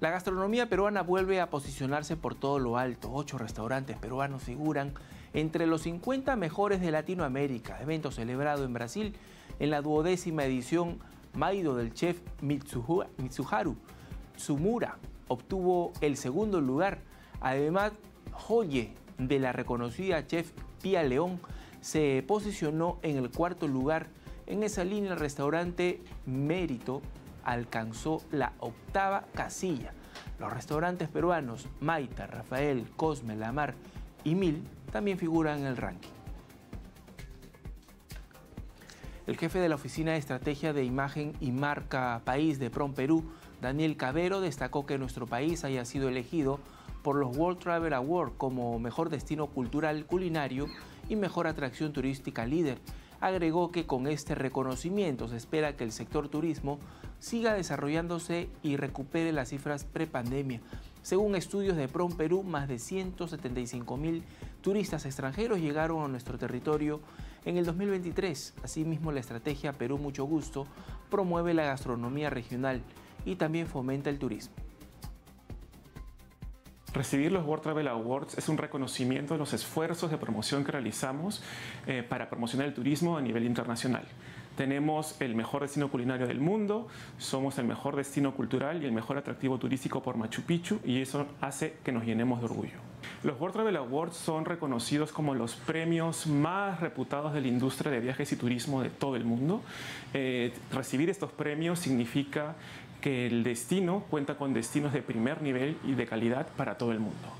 La gastronomía peruana vuelve a posicionarse por todo lo alto. Ocho restaurantes peruanos figuran entre los 50 mejores de Latinoamérica. Evento celebrado en Brasil en la duodécima edición Maido del chef Mitsuharu Tsumura. Obtuvo el segundo lugar. Además, Joye de la reconocida chef Pia León se posicionó en el cuarto lugar. En esa línea el restaurante Mérito alcanzó la octava casilla. Los restaurantes peruanos Maita, Rafael, Cosme, Lamar y Mil también figuran en el ranking. El jefe de la Oficina de Estrategia de Imagen y Marca País de PROM Perú, Daniel Cabero, destacó que nuestro país haya sido elegido por los World Travel Awards como mejor destino cultural culinario y mejor atracción turística líder agregó que con este reconocimiento se espera que el sector turismo siga desarrollándose y recupere las cifras prepandemia. Según estudios de PROM Perú, más de 175 mil turistas extranjeros llegaron a nuestro territorio en el 2023. Asimismo, la estrategia Perú Mucho Gusto promueve la gastronomía regional y también fomenta el turismo. Recibir los World Travel Awards es un reconocimiento de los esfuerzos de promoción que realizamos eh, para promocionar el turismo a nivel internacional. Tenemos el mejor destino culinario del mundo, somos el mejor destino cultural y el mejor atractivo turístico por Machu Picchu y eso hace que nos llenemos de orgullo. Los World Travel Awards son reconocidos como los premios más reputados de la industria de viajes y turismo de todo el mundo. Eh, recibir estos premios significa que el destino cuenta con destinos de primer nivel y de calidad para todo el mundo.